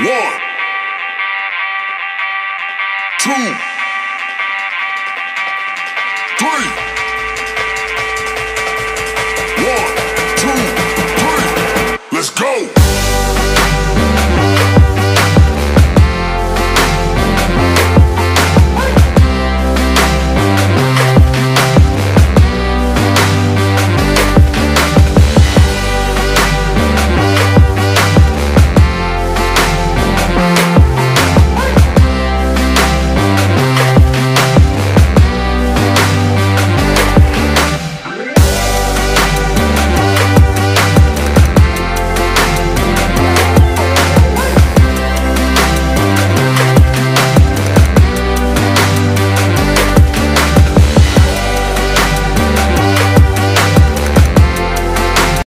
One, two, three.